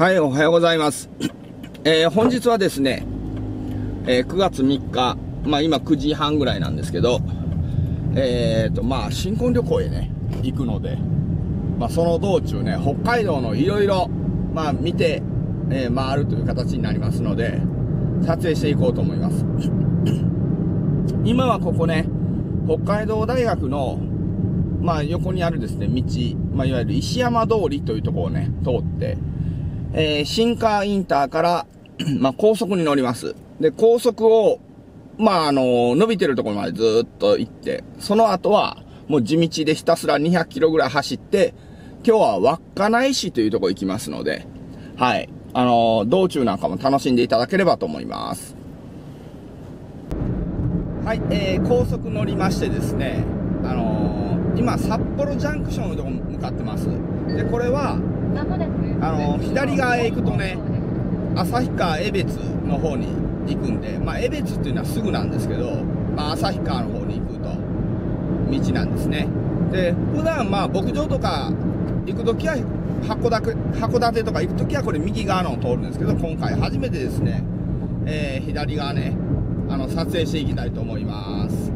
はい、おはようございます。えー本日はですね、えー9月3日、まあ今9時半ぐらいなんですけど、えーと、まあ新婚旅行へね、行くので、まあその道中ね、北海道のいろいろ、まあ見て、えー回るという形になりますので、撮影していこうと思います。今はここね、北海道大学の、まあ横にあるですね、道、まあいわゆる石山通りというところをね、通って、えー新川インターから、まあ、高速に乗ります。で、高速を、まあ、あの伸びてるところまでずっと行って、その後は、もう地道でひたすら200キロぐらい走って、今日は稚内市というところ行きますので、はい。あの道中なんかも楽しんでいただければと思います。はい、えー、高速乗りましてですね、あのー今、札幌ジャンクションのところ向かってます。で、これは、あの左側へ行くとね、旭川江別の方に行くんで、まあ、江別っていうのはすぐなんですけど、まあ、旭川の方に行くと道なんですね。で普段まあ牧場とか行く時は函館函館とか行く時はこれ右側のを通るんですけど今回初めてですね、えー左側ねあの撮影していきたいと思います。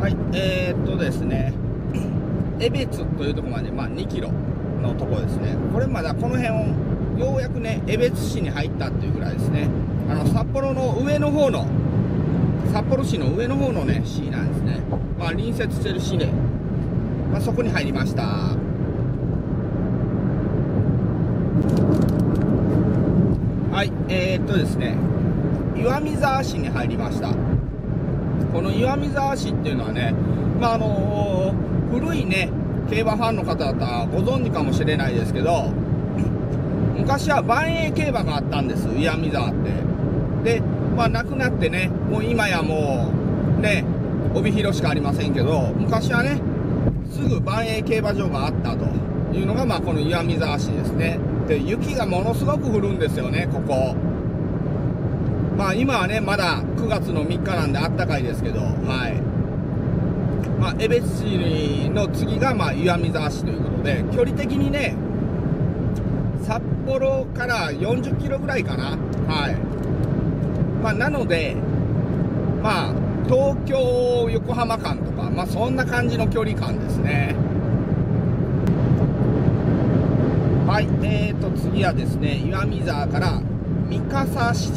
はいえー、っとですね。江別というところまで、まあ、2キロのところですね。これまだこの辺を、ようやくね、江別市に入ったっていうぐらいですね。あの、札幌の上の方の、札幌市の上の方のね、市なんですね。まあ、隣接してる市で、まあ、そこに入りました。はい、えー、っとですね、岩見沢市に入りました。この岩見沢市っていうのはね、まああの古いね、競馬ファンの方だったらご存知かもしれないですけど、昔は万栄競馬があったんです、岩見沢って。で、まあ亡くなってね、もう今やもう、ね、帯広しかありませんけど、昔はね、すぐ万栄競馬場があったというのが、まあこの岩見沢市ですね。で、雪がものすごく降るんですよね、ここ。まあ今はね、まだ9月の3日なんであったかいですけど、はい。まあ、江別市の次が、まあ、岩見沢市ということで、距離的にね、札幌から40キロぐらいかな。はい。まあ、なので、まあ、東京、横浜間とか、まあ、そんな感じの距離感ですね。はい。えーと、次はですね、岩見沢から三笠市、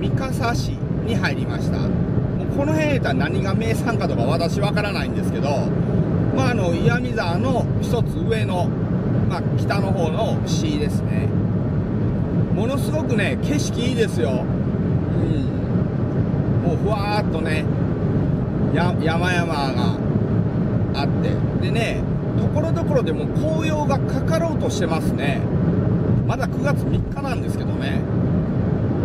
三笠市に入りました。この辺やったら何が名産かとか私わからないんですけど、まあ、あの岩見沢の一つ上の、まあ、北の方の市ですね。ものすごくね景色いいですよ、うん、もうふわーっとね山々があって。でねところどころでも紅葉がかかろうとしてますね。まだ9月3日なんですけどね。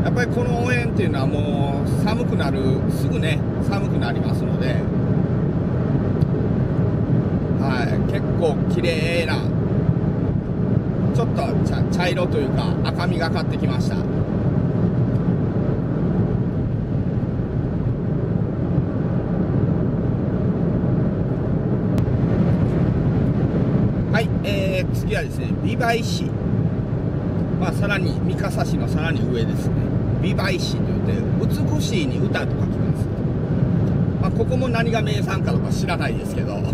やっぱりこの応援っていうのはもう寒くなるすぐね寒くなりますのではい結構綺麗なちょっと茶茶色というか赤みがかってきました。はい、えー、次はですね美唄市。まあ、さらに三笠市のさらに上ですね。美唄市といって美しいに歌と書きます、まあ、ここも何が名産かとか知らないですけども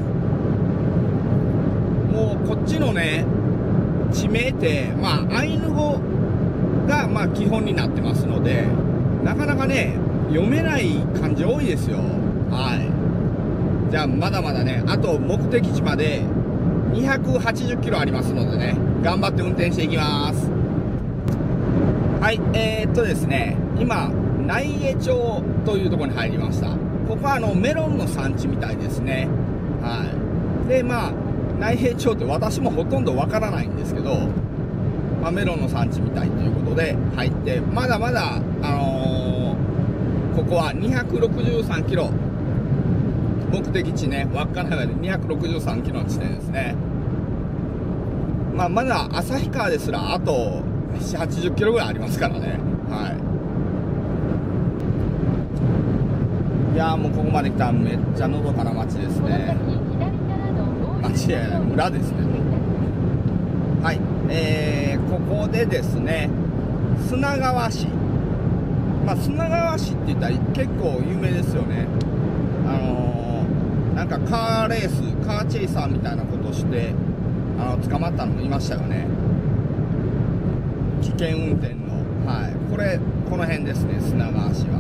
うこっちのね地名ってまあアイヌ語がまあ基本になってますのでなかなかね読めない漢字多いですよ。はい。じゃあまだまだねあと目的地まで280キロありますのでね頑張って運転していきます。はい、えー、っとですね、今、内江町というところに入りました。ここはあのメロンの産地みたいですね。はい。で、まあ、内江町って私もほとんどわからないんですけど、まあ、メロンの産地みたいということで入って、まだまだ、あのーここは263キロ、目的地ね、稚内まで263キロの地点ですね。まあ、まだ旭川ですら、あと、7、80キロぐらいありますからね。はい。いやもうここまで来たらめっちゃのどかな街ですね。町や村ですね。はいえー、ここでですね砂川市まあ砂川市って言ったら結構有名ですよねあのー、なんかカーレースカーチェイサーみたいなことしてあの捕まったのもいましたよね危険運転のはい。これこの辺ですね砂川市は。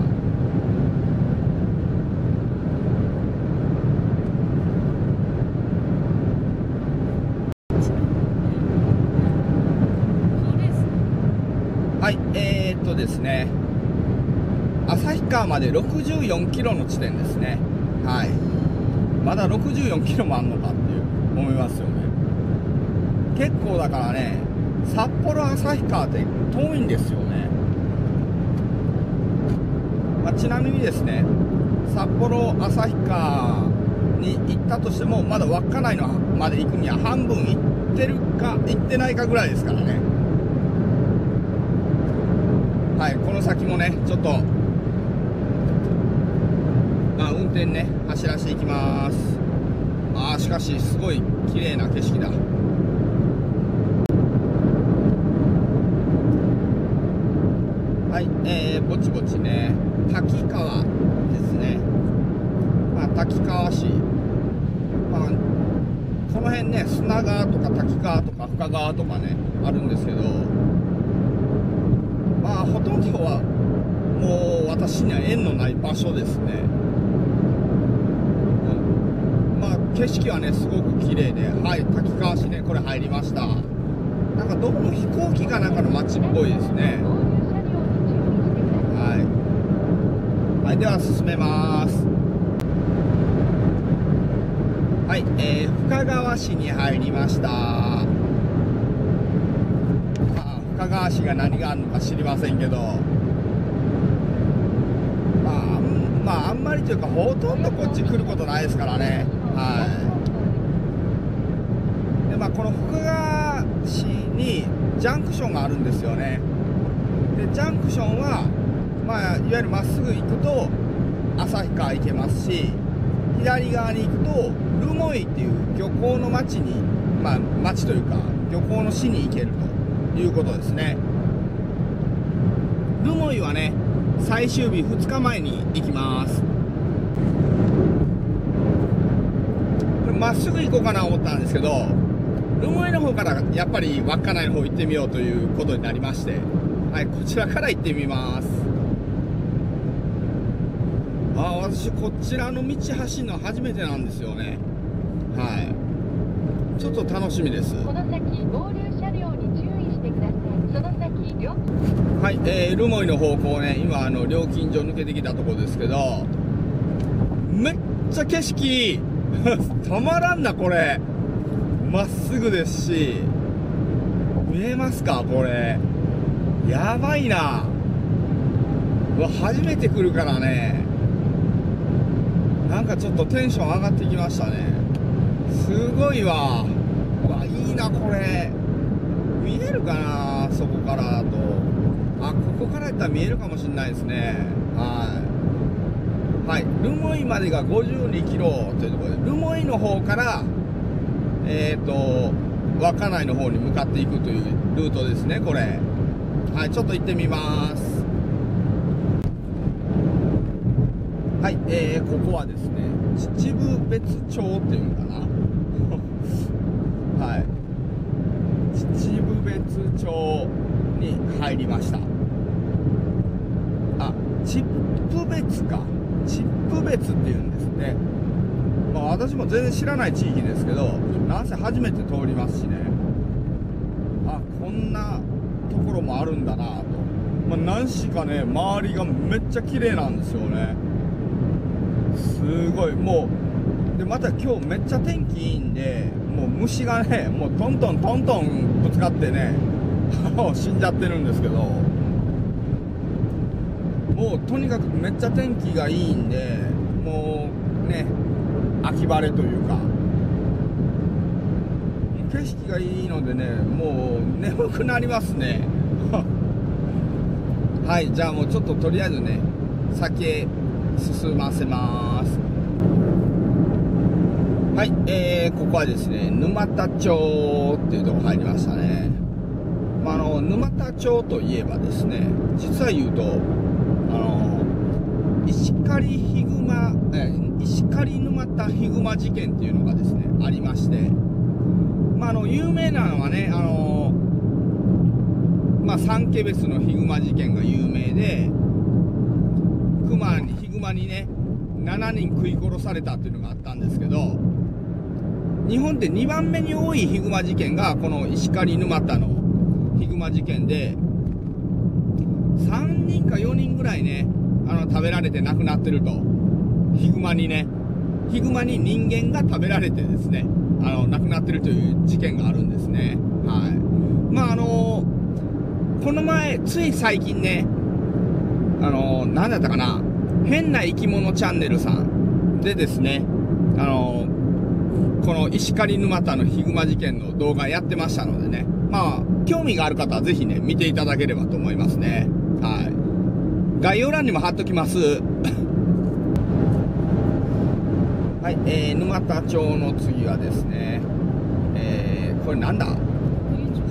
はいえー、っとですね。旭川まで64キロの地点ですね。はい。まだ64キロもあんのかっていう思いますよね。結構だからね札幌旭川って遠いんですよね、まあ、ちなみにですね札幌旭川に行ったとしてもまだ稚内のまで行くには半分行ってるか行ってないかぐらいですからね。はいこの先もねちょっとまあ運転ね走らせていきます。ああしかしすごい綺麗な景色だはいえー、ぼちぼちね滝川ですね。まあ滝川市。まあこの辺ね砂川とか滝川とか深川とかねあるんですけどまあほとんどはもう私には縁のない場所ですね、うん、まあ景色はねすごく綺麗ではい滝川市ねこれ入りました。なんかどこも飛行機かなんかの街っぽいですね。はいでは進めます。はい、えー、深川市に入りました。あ深川市が何があるのか知りませんけど。まあまああんまりというかほとんどこっち来ることないですからね。はい。でまあこの深川市にジャンクションがあるんですよね。でジャンクションはまあいわゆるまっすぐ行くと旭川行けますし左側に行くと留萌っていう漁港の町にまあ町というか漁港の市に行けるということですね。留萌はね最終日2日前に行きます。まっすぐ行こうかな思ったんですけど留萌の方からやっぱり稚内の方行ってみようということになりましてはいこちらから行ってみます。あ私こちらの道走るの初めてなんですよね。はい。ちょっと楽しみです。この先合流車両に注意してください。その先料金はい、えー、留萌の方向ね今あの料金所抜けてきたとこですけどめっちゃ景色 たまらんなこれ。まっすぐですし。見えますかこれ。やばいな。うわ初めて来るからねなんかちょっとテンション上がってきましたね。すごいわ。わいいなこれ。見えるかなそこからだと。あここからやったら見えるかもしれないですね。はい。はい。留萌までが52キロというところで留萌の方からえっ、ー、と稚内の方に向かっていくというルートですねこれ。はいちょっと行ってみます。はい、えー、ここはですね秩父別町っていうのかな？はい。秩父別町に入りました。あチップ別か。チップ別っていうんですね。まあ私も全然知らない地域ですけどなんせ初めて通りますしね。あこんなところもあるんだなと。まあ何しかね周りがめっちゃ綺麗なんですよね。すごい。もうでまた今日めっちゃ天気いいんでもう虫がねもうトントントントンぶつかってね 死んじゃってるんですけどもうとにかくめっちゃ天気がいいんでもうね秋晴れというか。景色がいいのでねもう眠くなりますね。はいじゃあもうちょっととりあえずね先へ進ませますはい、えー、ここはですね、沼田町っていうとこ入りましたね。まあ、あの、沼田町といえばですね、実は言うと、あの、石狩ヒグマ、え石狩沼田ヒグマ事件っていうのがですね、ありまして、まあ、あの、有名なのはね、あの、まあ、三家別のヒグマ事件が有名で、熊に、グマにね、7人食い殺されたっていうのがあったんですけど、日本で2番目に多いヒグマ事件が、この石狩沼田のヒグマ事件で、3人か4人ぐらいね、あの、食べられて亡くなってると。ヒグマにね、ヒグマに人間が食べられてですね、あの、亡くなってるという事件があるんですね。はい。まあ、あのこの前、つい最近ね、あのなんだったかな、変な生き物チャンネルさんでですね、あのこの石狩沼田のヒグマ事件の動画やってましたのでね、まあ、興味がある方はぜひね、見ていただければと思いますね。はい。概要欄にも貼っときます。はい、えー、沼田町の次はですね、えー、これなんだ？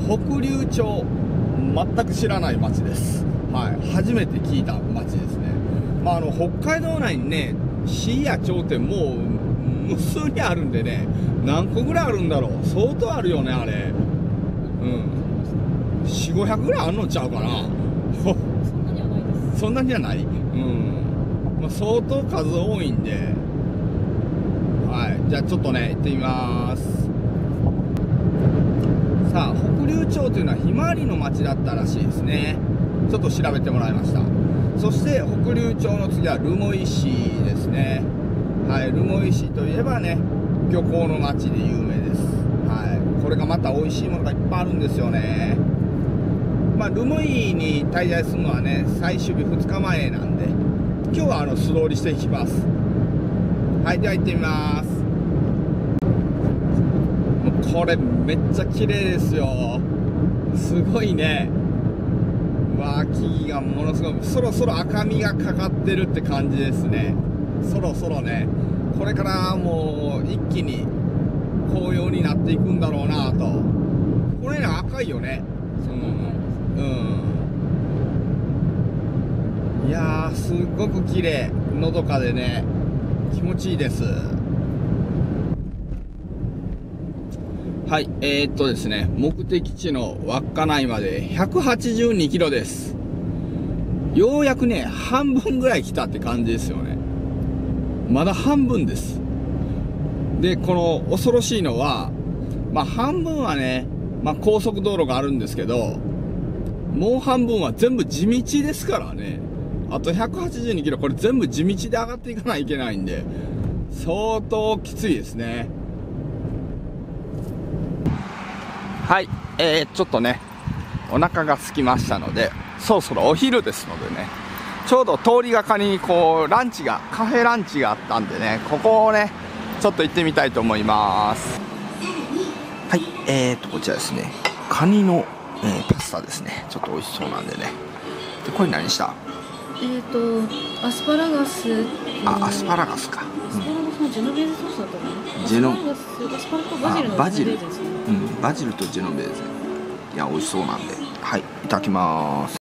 北竜町。全く知らない町です。はい。初めて聞いた町ですね。まあ、あの、北海道内にね、市や町ってもう、無数にあるんでね、何個ぐらいあるんだろう。相当あるよね、あれ。うん。4、500ぐらいあるのちゃうかな。そんなにはないです。そんなにはない？うん。まあ、相当数多いんで。はい。じゃあちょっとね、行ってみます。さあ、北竜町というのはひまわりの町だったらしいですね。ちょっと調べてもらいました。そして、北竜町の次は留萌市ですね。はい。留萌市といえばね、漁港の町で有名です。はい。これがまた美味しいものがいっぱいあるんですよね。まあ、留萌に滞在するのはね、最終日2日前なんで、今日はあの素通りしていきます。はい、では行ってみます。これめっちゃ綺麗ですよ。すごいね。うわあ、木々がものすごい、そろそろ赤みがかかってるって感じですね。そろそろね、これからもう一気に紅葉になっていくんだろうなと。これね、赤いよね。そのうん。いやー、すっごく綺麗。のどかでね、気持ちいいです。はい、えー、っとですね、目的地の稚内まで182キロです。ようやくね、半分ぐらい来たって感じですよね。まだ半分です。で、この恐ろしいのは、まあ半分はね、まあ高速道路があるんですけど、もう半分は全部地道ですからね。あと182キロ、これ全部地道で上がっていかないといけないんで、相当きついですね。はい、えー、ちょっとね、お腹が空きましたので、そろそろお昼ですのでね、ちょうど通りがかりにこう、ランチが、カフェランチがあったんでね、ここをね、ちょっと行ってみたいと思います。はい、えーと、こちらですね、カニの、えーパスタですね。ちょっと美味しそうなんでね。で、これ何した？えっ、と、アスパラガスあ、アスパラガスか。アスパラガスのジェノベーゼソースだったかな。ジェノアスパラガス、アスパラとバジルのあバジルバジルとジェノベーゼ。いや、美味しそうなんで。はい、いただきます。